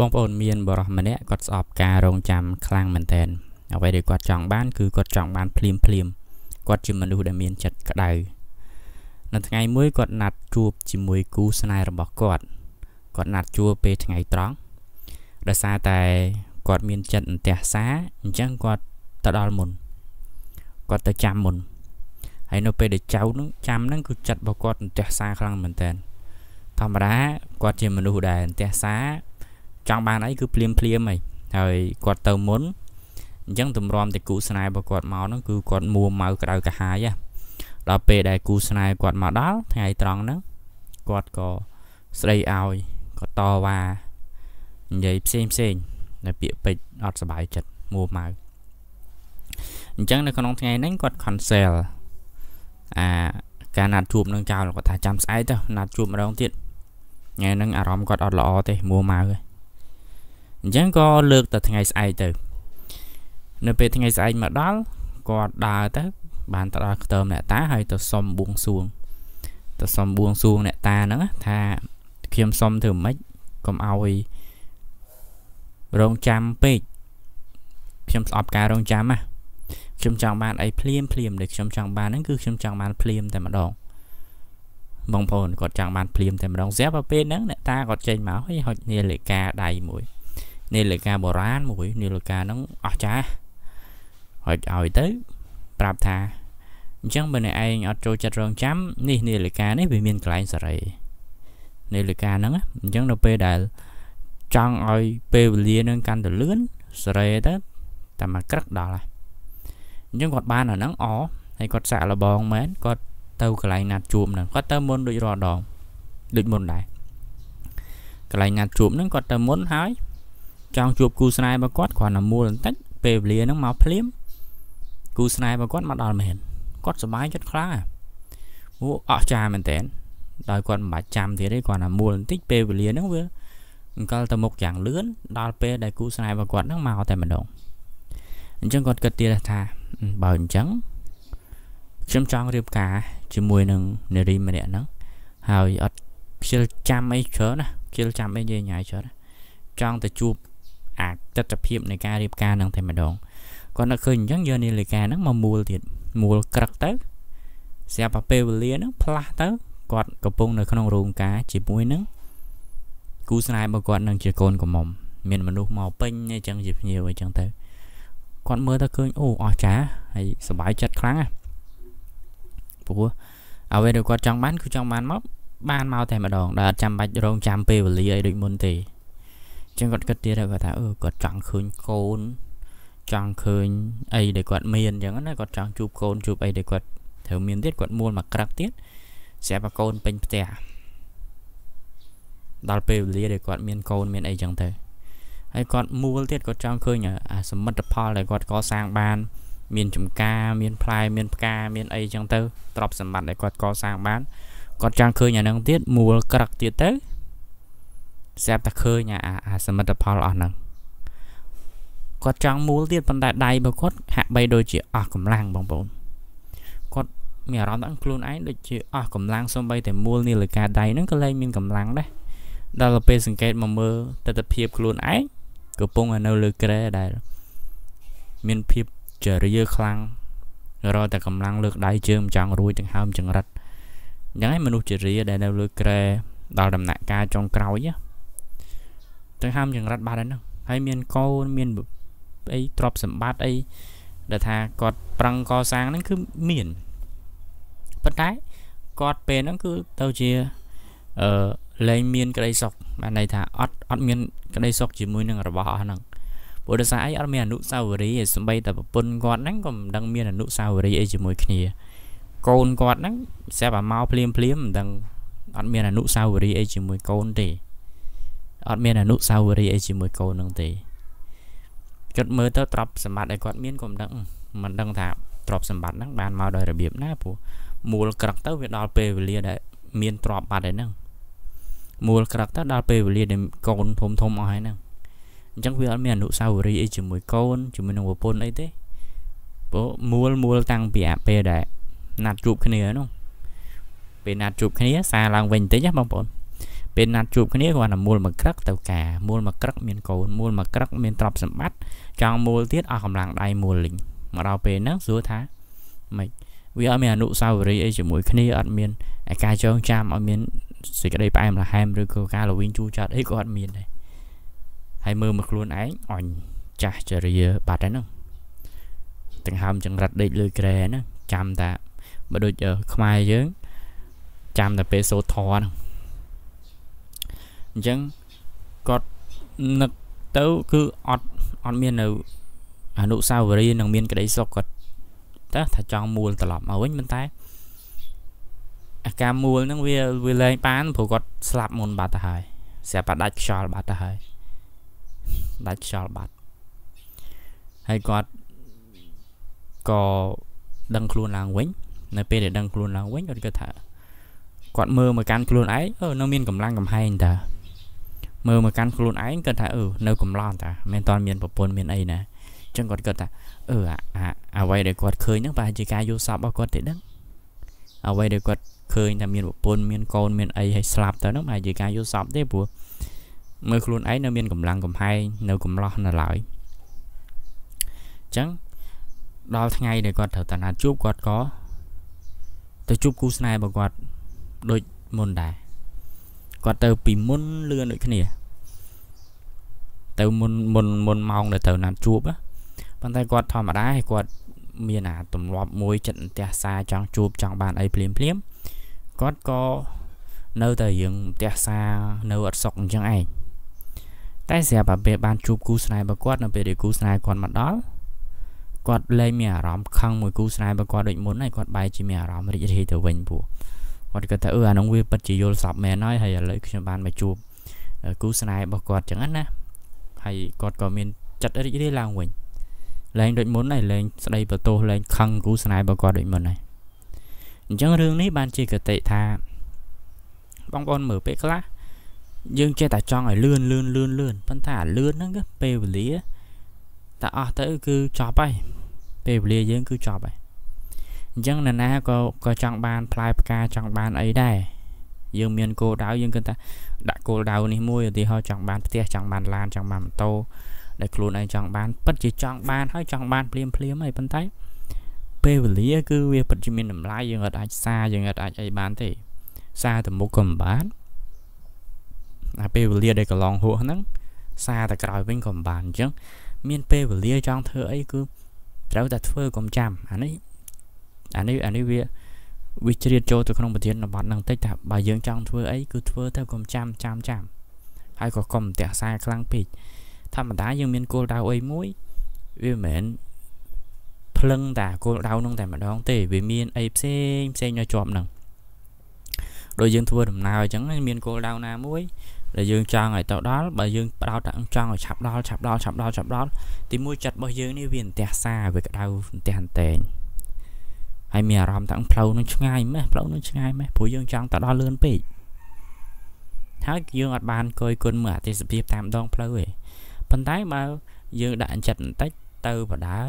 បងប្អូនមានបរិសម្នាក់គាត់ស្អប់ការរងចាំខ្លាំងមែនទែនអ្វីដែលគាត់ចង់បានគឺគាត់ចង់បានភ្លាមភ្លាមគាត់ជាមនុស្សដែលមានចិត្តក្តៅនៅថ្ងៃមួយគាត់ណាត់ជួបជាមួយគូស្នេហ៍របស់គាត់គាត់ណាត់ជួបពេលថ្ងៃត្រង់ដោយសារតែគាត់មានចិត្តអន្ទះសារអញ្ចឹងគាត់ទៅដល់មុនគាត់ទៅចាំមុនហើយនៅពេលដែលចៅនឹងចាំហ្នឹងគឺចិត្តរបស់គាត់អន្ទះសារខ្លាំងមែនតើធម្មតាគាត់ជាមនុស្សដែលអន្ទះសារ ចង់បានអីគឺភ្លាមភ្លាមហីហើយគាត់ទៅមុនអញ្ចឹងទម្រាំតែគូស្នេហ៍របស់គាត់មកហ្នឹងគឺគាត់មួម៉ៅក្តៅកាហាយដល់ពេលដែលគូស្នេហ៍គាត់មកដល់ថ្ងៃត្រង់ហ្នឹងគាត់ក៏ស្ដីឲ្យក៏តវ៉ានិយាយផ្សេងផ្សេងនៅពាក្យពេចអត់សុបាយចិត្តមួម៉ៅអញ្ចឹងនៅក្នុងថ្ងៃហ្នឹងគាត់ cancel អាការណាត់ជួបនឹងចោលគាត់ថាចាំស្អែកទៅណាត់ជួបម្ដងទៀតថ្ងៃហ្នឹងអារម្មណ៍គាត់អត់ល្អទេមួម៉ៅ អញ្ចឹងក៏លើកទៅថ្ងៃស្អែកទៅ នៅពេលថ្ងៃស្អែកមកដល់គាត់ដើរទៅបានទៅដល់ខ្ទមអ្នកតាហើយទៅសុំបួងសួងទៅសុំបួងសួងអ្នកតាហ្នឹងថាខ្ញុំសុំធ្វើម៉េចកុំឲ្យរងចាំពេកខ្ញុំស្អប់ការរងចាំណាខ្ញុំចង់បានអីភ្លាមភ្លាមដែលខ្ញុំចង់បានហ្នឹងគឺខ្ញុំចង់បានភ្លាមតែម្ដងបងប្អូនគាត់ចង់បានភ្លាមតែម្ដងស្រាប់ទៅពេលហ្នឹងអ្នកតាគាត់ចេញមកហើយហុចនាឡិកាដៃមួយ នាឡិកាបុរាណមួយនាឡិកាហ្នឹងអស់ចាស់ហុចឲ្យទៅប្រាប់ថាអញ្ចឹងបើអ្នកឯងអត់ចូលចិត្តរងចាំនេះនាឡិកានេះវាមានកន្លែងសេរីនាឡិកាហ្នឹងអញ្ចឹងនៅពេលដែលចង់ឲ្យពេលវេលានឹងកាន់តែលឿនសេរីទៅតែមកក្រឹកដល់ហើយអញ្ចឹងគាត់បានអាហ្នឹងអហើយគាត់សាក់លបងមែនគាត់ទៅកន្លែងណាត់ជួបហ្នឹងគាត់ទៅមុនដូចរាល់ដងដូចមុនដែរកន្លែងណាត់ជួបហ្នឹងគាត់ទៅមុនហើយ ចង់ជួបគូស្នេហ៍របស់គាត់គ្រាន់តែមូលបន្តិចពេលវេលាហ្នឹងមកភ្លាមគូស្នេហ៍របស់គាត់មកដល់មែនគាត់សប្បាយចិត្តខ្លាំងអូអស្ចារ្យមែនតើដោយគាត់មិនបាច់ចាំទៀតទេគ្រាន់តែមូលបន្តិចពេលវេលាហ្នឹងវាអង្គលទៅមុខយ៉ាងលឿនដល់ពេលដែលគូស្នេហ៍របស់គាត់ហ្នឹងមកតែម្ដងអញ្ចឹងគាត់គិតទៀតថាបើអញ្ចឹងខ្ញុំចង់រៀបការជាមួយនឹងនារីម្នាក់ហ្នឹងហើយអត់ខ្ជិលចាំអីច្រើនណាខ្ជិលចាំអីយាយញ៉ាយច្រើនចង់ទៅជួប អាទិដ្ឋភាពនៃការរៀបការហ្នឹងតែម្ដងគាត់នឹកឃើញអញ្ចឹងយកនាឡិកាហ្នឹងមកមូលទៀតមូលក្រឹកទៅស្រាប់តែពេលវេលាហ្នឹងផ្លាស់ទៅគាត់កំពុងនៅក្នុងរោងការជាមួយនឹងគូស្នេហ៍របស់គាត់នឹងជាកូនកំមុំមានមនុស្សមកពេញអញ្ចឹងជាភ្ញៀវអញ្ចឹងទៅគាត់មើលទៅឃើញអូអស្ចារ្យហើយសប្បាយចិត្តខ្លាំងណាព្រោះអ្វីដែលគាត់ចង់បានគឺចង់បានមកបានមកតែម្ដងដែលអត់ចាំបាច់រងចាំពេលវេលាអីដូចមុនទេអញ្ចឹងគាត់គិតទៀតគាត់ថាអឺគាត់ចង់ឃើញកូនចង់ឃើញអីដែលគាត់មានអញ្ចឹងណាគាត់ចង់ជួបកូនជួបអីដែលគាត់ត្រូវមានទៀតគាត់មួលមកក្រឹកទៀតស្រាប់តែកូនពេញផ្ទះដល់ពេលវេលាដែលគាត់មានកូនមានអីចឹងទៅហើយគាត់មូលទៀតគាត់ចង់ឃើញអាសមិទ្ធផលដែលគាត់កសាងបាន មានចំការមានផ្លែមានផ្កាមានអីចឹងទៅទ្រព្យសម្បត្តិដែលគាត់កសាងបានគាត់ចង់ឃើញអានឹងទៀតមូលក្រឹកទៀតទៅ ស្រាប់តែឃើញអាអាសមិទ្ធផលអស់ហ្នឹងគាត់ចង់មូលទៀតប៉ុន្តែដៃរបស់គាត់ហាក់បីដូចជាអស់កម្លាំងបងប្អូនគាត់មានអារម្មណ៍ថាខ្លួនឯងដូចជាអស់កម្លាំងសំបីតែមូលនាឡិកាដៃហ្នឹងក៏លែងមានកម្លាំងដែរដល់ពេលសង្កេតមកមើលទស្សនវិជ្ជាខ្លួនឯងកំពុងនៅលើក្រែដែលមានភាពចរិយាខ្លាំងរកតែកម្លាំងលើកដៃជើងចង់រួចទាំងហើមចង្រិតអញ្ចឹងឯងមនុស្សចរិយាដែលនៅលើក្រែដល់ដំណាក់កាលចុងក្រោយ ទាំងហើមចង្រិតបាត់ហើយហ្នឹងហើយមានកូនមានអីទ្រព្យសម្បត្តិអីដែលថាគាត់ប្រឹងកសាងហ្នឹងគឺមានប៉ុន្តែគាត់ពេលហ្នឹងគឺទៅជាអឺលែងមានក្តីសុខបានន័យថាអត់អត់មានក្តីសុខជាមួយនឹងរបស់អស់ហ្នឹងព្រោះដោយសារអីអត់មានអនុស្សាវរីយ៍ឯសំបីតែប្រពន្ធគាត់ហ្នឹងក៏មិនដឹងមានអនុស្សាវរីយ៍អីជាមួយគ្នាកូនគាត់ហ្នឹងស្រាប់តែមកភ្លាមភ្លាមមិនដឹងអត់មានអនុស្សាវរីយ៍អីជាមួយកូនទេ អត់មានអនុស្សាវរីយ៍អីជាមួយកូនហ្នឹងទេគាត់មើលទៅទ្រព្យសម្បត្តិដែលគាត់មានក៏មិនដឹងមិនដឹងថាទ្រព្យសម្បត្តិហ្នឹងបានមកដោយរបៀបណាព្រោះមូលក្រឹកទៅវាដល់ពេលវេលាដែលមានទ្រព្យបាត់ហើយហ្នឹងមូលក្រឹកទៅដល់ពេលវេលាដែលកូនធំធំអស់ហើយហ្នឹងអញ្ចឹងវាអត់មានអនុស្សាវរីយ៍អីជាមួយកូនជាមួយនឹងប្រពន្ធអីទេព្រោះមូលមូលតាំងពីអាពេលដែលណាត់ជួបគ្នានោះពេលណាត់ជួបគ្នាសារឡើងវិញបន្តិចណាបងប្អូន ពេលណាត់ជួបគ្នាគាត់ថាមូលមកក្រឹកទៅការមូលមកក្រឹកមានកូនមូលមកក្រឹកមានទ្រព្យសម្បត្តិចង់មូលទៀតអស់កម្លាំងដៃមូលលីងមកដល់ពេលហ្នឹងសួរថាម៉េចវាអត់មានអនុស្សាវរីយ៍អីជាមួយគ្នាអត់មានការចងចាំអត់មានសេចក្តីផ្អែមល្ហែមឬក៏ការលវិញជូរចត់អីក៏អត់មានដែរហើយមើលមកខ្លួនឯងអញចាស់ចរិយាបាត់ហើយហ្នឹងដង្ហើមចង្រិតដេកលើក្រែហ្នឹងចាំតាបើដូចខ្មែរយើងចាំតែពេលសូត្រធរហ្នឹង អញ្ចឹងគាត់នឹកទៅគឺអត់អត់មាននៅអនុស្សាវរីយ៍នឹងមានក្តីសុខគាត់តើថាចង់មូលត្រឡប់មកវិញប៉ុន្តែអាការមូលហ្នឹងវាវាលែងបានព្រោះគាត់ស្លាប់មុនបាត់ទៅហើយស្រាប់តែដាច់ខ្យល់បាត់ទៅហើយដាច់ខ្យល់បាត់ហើយគាត់ក៏ដឹងខ្លួនឡើងវិញនៅពេលដែលដឹងខ្លួនឡើងវិញគាត់គិតថាគាត់មើលមកកាន់ខ្លួនឯងអឺនៅមានកម្លាំងកំហែងតើ មើលមកកាន់ខ្លួនឯងគាត់ថាអឺនៅកំឡោះតាមិនតន់មានប្រពន្ធមានអីណាអញ្ចឹងគាត់គិតថាអឺអាអ្វីដែលគាត់ឃើញហ្នឹងប្រហែលជាការយល់សប្តិរបស់គាត់ទេដឹងអ្វីដែលគាត់ឃើញថាមានប្រពន្ធមានកូនមានអីហើយស្លាប់ទៅហ្នឹងប្រហែលជាការយល់សប្តិទេព្រោះមើលខ្លួនឯងនៅមានកម្លាំងកំហែងនៅកំឡោះនៅឡើយអញ្ចឹងដល់ថ្ងៃដែលគាត់ត្រូវតាណាជួបគាត់ក៏ទៅជួបគូស្នេហ៍របស់គាត់ដូចមុនដែរ គាត់ទៅពីមុនលឿនដូចគ្នា ទៅមុនមុនមុនម៉ោងដែលត្រូវណាត់ជួបប៉ុន្តែគាត់ធម្មតាគាត់មានអាទម្លាប់មួយចិត្តអន្ទះសារចង់ជួបចង់បានអីភ្លាមភ្លាមគាត់ក៏នៅតែយើងផ្ទះសារនៅអត់សុខអញ្ចឹងឯងតែស្រាប់តែពេលបានជួបគូស្នេហ៍របស់គាត់នៅពេលដែលគូស្នេហ៍គាត់មកដល់គាត់លែងមានអារម្មណ៍ខឹងមួយគូស្នេហ៍របស់គាត់ដូចមុនហើយគាត់បែរជាមានអារម្មណ៍រីករាយទៅវិញព្រោះ គាត់គាត់ថាអឺអានោះវាពិតជាយល់សប្មែនហើយហើយឥឡូវខ្ញុំបានមកជួបគូស្នេហ៍របស់គាត់ចឹងណាហើយគាត់ក៏មានចិត្តរីករាយឡើងវិញលែងដូចមុនហើយលែងស្ដីបន្ទោសលែងខឹងគូស្នេហ៍របស់គាត់ដូចមុនហើយអញ្ចឹងរឿងនេះបានជាកតិថាបងប្អូនមើលពេលខ្លះយើងចេះតែចង់ឲ្យលឿនលឿនលឿនលឿនប៉ុន្តែអាលឿនហ្នឹងគឺពេលវេលាតែអស់ទៅគឺចប់ហើយពេលវេលាយើងគឺចប់ហើយ អញ្ចឹងនរណាក៏ក៏ចង់បានផ្លែផ្កាចង់បានអីដែរយើងមានគោលដៅយើងគិតថាដាក់គោលដៅនេះមួយឧទាហរណ៍ចង់បានផ្ទះចង់បានឡានចង់បានម៉ូតូដែលខ្លួនឯងចង់បានពិតជាចង់បានហើយចង់បានភ្លាមភ្លាមហើយប៉ុន្តែពេលវេលាគឺវាពិតជាមានតម្លៃយើងអត់អាចសារយើងអត់អាចអីបានទេសារទៅមុខក៏មិនបានអាពេលវេលាដែលកន្លងហួសហ្នឹងសារតែក្រោយវិញក៏មិនបានអញ្ចឹងមានពេលវេលាចង់ធ្វើអីគឺត្រូវតែធ្វើកុំចាំអានេះ អានេះអានេះវាវាជ្រៀតចូលទៅក្នុងប្រធានបទហ្នឹងតិចថាបើយើងចង់ធ្វើអីគឺធ្វើទៅកុំចាំចាំចាំហើយក៏កុំទះសារខ្លាំងពេកធម្មតាយើងមានគោលដៅអីមួយវាមិនមែនភ្លឹងតាគោលដៅនឹងតែម្ដងទេវាមានអីផ្សេងផ្សេងនៅជាប់នឹងដូចយើងធ្វើដំណើរអញ្ចឹងមានគោលដៅណាមួយដែលយើងចង់ឲ្យទៅដល់បើយើងបដោតតែចង់ឲ្យឆាប់ដល់ឆាប់ដល់ឆាប់ដល់ឆាប់ដល់ទីមួយចិត្តរបស់យើងនេះវាអន្ទះសារវាក្តៅអន្ទះអន្តែង ហើយមានអារម្មណ៍ថាផ្លូវនឹងឆ្ងាយម៉េះផ្លូវនឹងឆ្ងាយម៉េះព្រោះយើងចង់ទៅដល់លឿនពេកហើយយើងអត់បានកយគុណមើលអតិសភាពតាមដងផ្លូវទេប៉ុន្តែបើយើងដាក់ចិត្តបន្តិចទៅបដា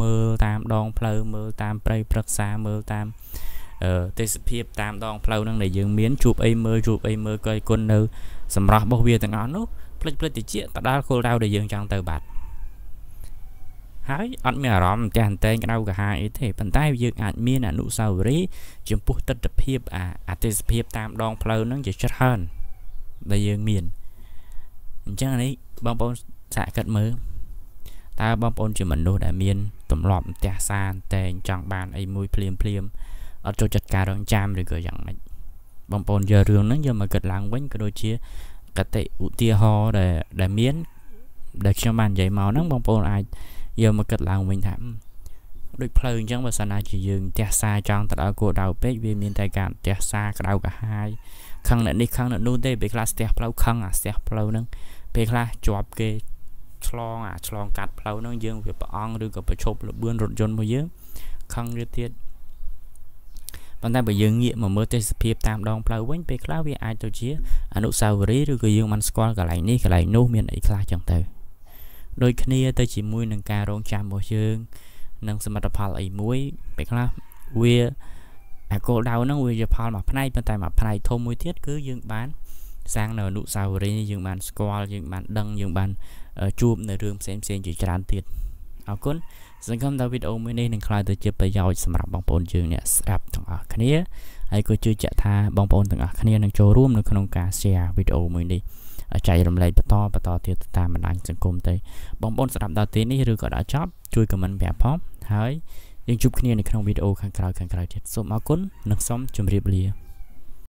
មើលតាមដងផ្លូវមើលតាមព្រៃព្រឹក្សាមើលតាមទេសភាពតាមដងផ្លូវហ្នឹងដែលយើងមានជួបអីមើលជួបអីមើលកយគុណនៅសម្រាប់របស់វាទាំងអស់នោះផ្លិចផ្លិចតិចទៅដល់គោលដៅដែលយើងចង់ទៅបាត់ ហើយអត់មានអារម្មណ៍តែអន្តែងក្តៅកាហាយអីទេប៉ុន្តែយើងអាចមានអនុស្សាវរីយ៍ចំពោះទស្សនវិជ្ជាអាអតិសភាពតាមដងផ្លូវហ្នឹងជាច្រើនដែលយើងមានអញ្ចឹងនេះបងប្អូនសាកគិតមើលតើបងប្អូនជាមនុស្សដែលមានទម្លាប់ផ្ទះសានតែងចង់បានអីមួយភ្លាមភ្លាមអត់ចូលចិត្តការរងចាំឬក៏យ៉ាងម៉េចបងប្អូនយករឿងហ្នឹងយកមកគិតឡើងវិញក៏ដូចជាកតិឧទាហរណ៍ដែលដែលមានដែលខ្ញុំបាននិយាយមកហ្នឹងបងប្អូនអាច យកមកគិតឡើងវិញថាដូចផ្លូវអញ្ចឹងបើសិនណាជាយើងផ្ទះសាចង់ទៅដល់គោលដៅពេកវាមានតែការផ្ទះសាក្តៅកាហាយខឹងអ្នកនេះខឹងអ្នកនោះទេពេលខ្លះស្ទះផ្លូវខឹងអាស្ទះផ្លូវហ្នឹងពេលខ្លះជាប់គេឆ្លងអាឆ្លងកាត់ផ្លូវហ្នឹងយើងវាប្រអងឬក៏ប្រឈប់លបឿនរថយន្តមួយយើងខឹងទៀតទៀតប៉ុន្តែបើយើងងាកមកមើលទេសភាពតាមដងផ្លូវវិញពេលខ្លះវាអាចទៅជាអនុស្សាវរីយ៍ឬក៏យើងមិនស្គាល់កន្លែងនេះកន្លែងនោះមានអីខ្លះចឹងទៅ ដូចគ្នាទៅជាមួយនឹងការរងចាំរបស់យើងនិងសមិទ្ធផលអីមួយពេលខ្លះវាអាគោលដៅហ្នឹងវាជាផលមួយផ្នែកប៉ុន្តែមួយផ្នែកធំមួយទៀតគឺយើងបានសាងនៅអនុស្សាវរីយ៍យើងបានស្គាល់យើងបានដឹងយើងបានជួបនៅរឿងផ្សេងផ្សេងជាច្រើនទៀតអរគុណសង្ឃឹមថាវីដេអូមួយនេះនឹងក្លាយទៅជាប្រយោជន៍សម្រាប់បងប្អូនយើងអ្នកស្ដាប់ទាំងអស់គ្នាហើយក៏ជឿជាក់ថាបងប្អូនទាំងអស់គ្នានឹងចូលរួមនៅក្នុងការ share វីដេអូមួយនេះ ចែករំលែកបន្តបន្តទៀតតាមបណ្ដាញសង្គមទៅបងប្អូនស្ដាប់ដល់ទីនេះឬក៏ដល់ចប់ជួយ comment ប្រាប់ផងហើយយើងជួបគ្នានៅក្នុងវីដេអូខាងក្រោយខាងក្រោយទៀតសូមអរគុណនិងសូមជម្រាបលា